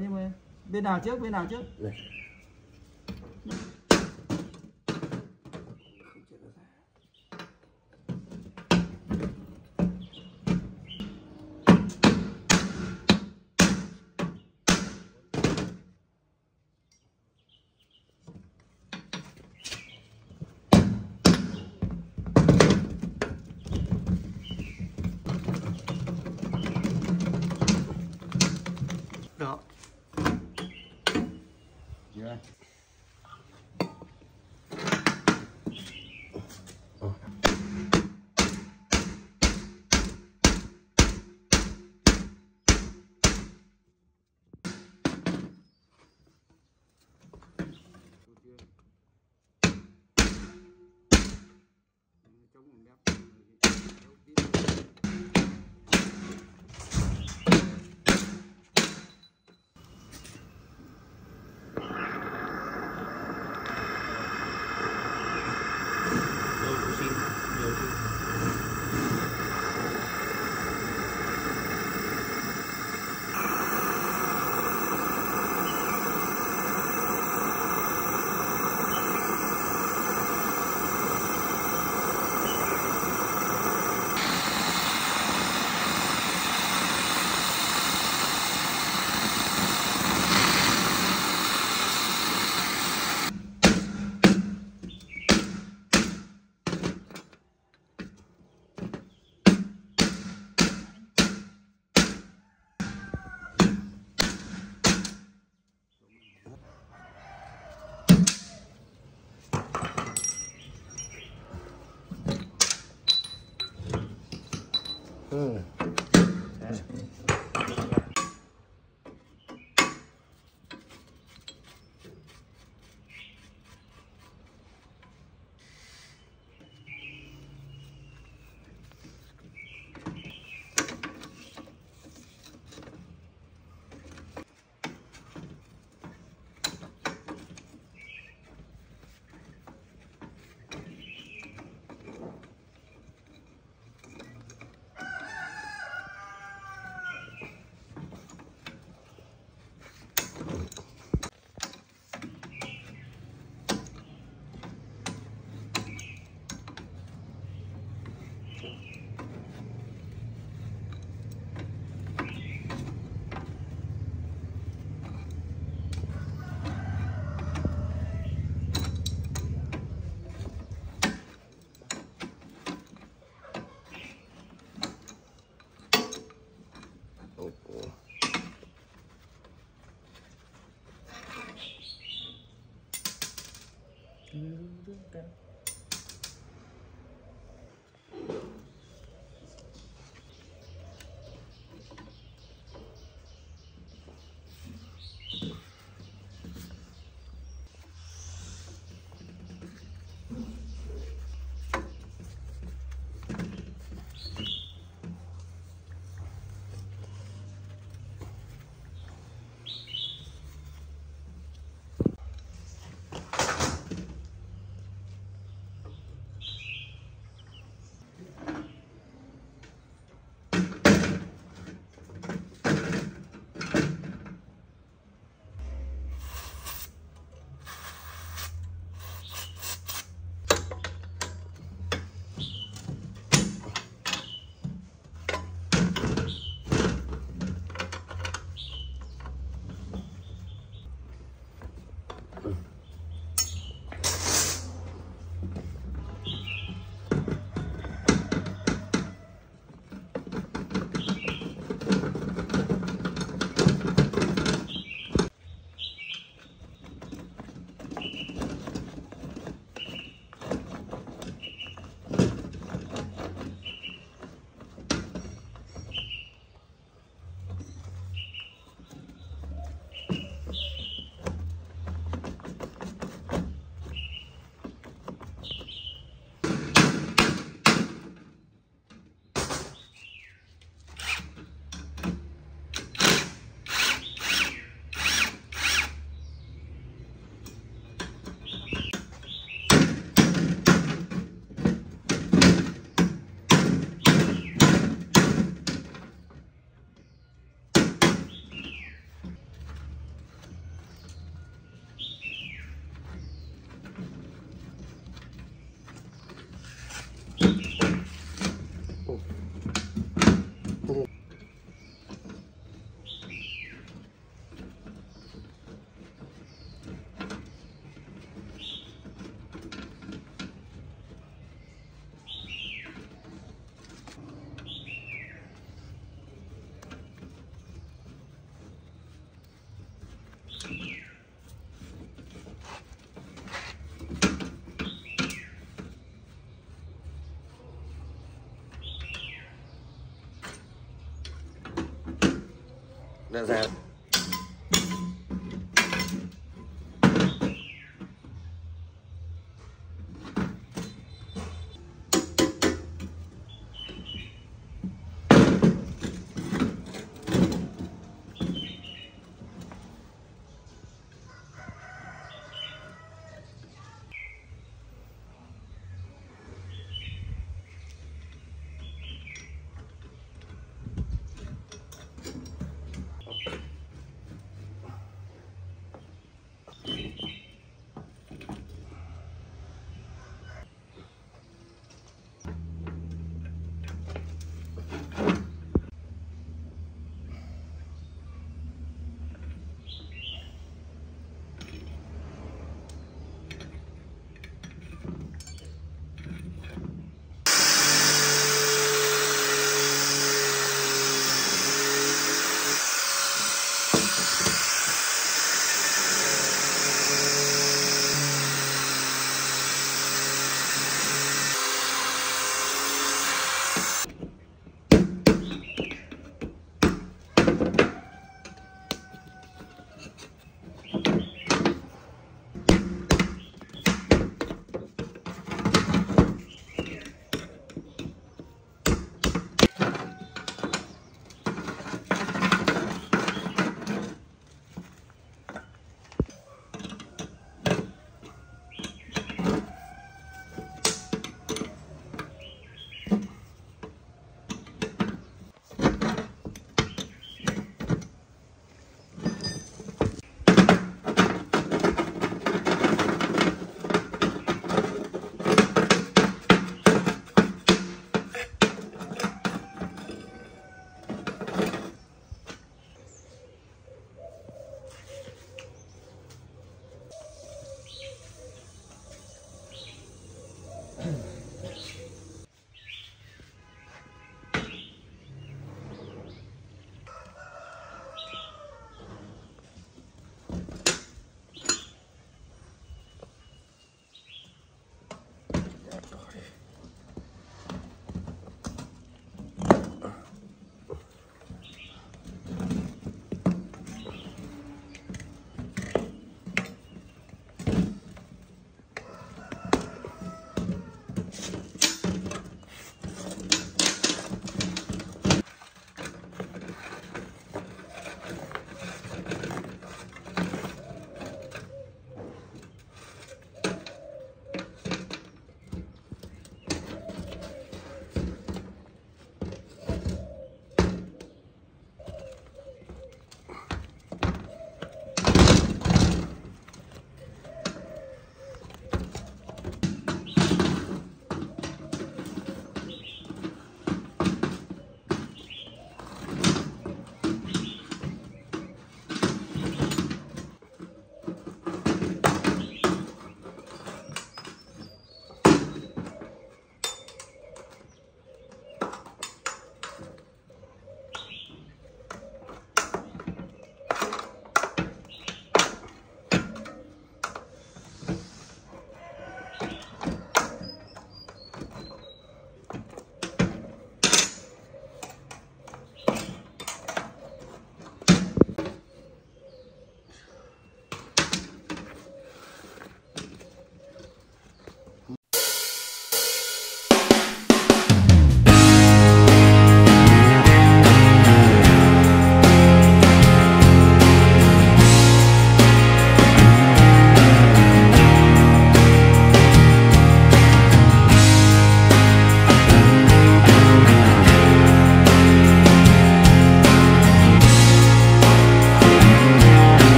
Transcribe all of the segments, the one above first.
hiểu nhưng mà bên nào trước bên nào trước Đây. good. 감在.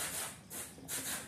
ハハハハ!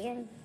again.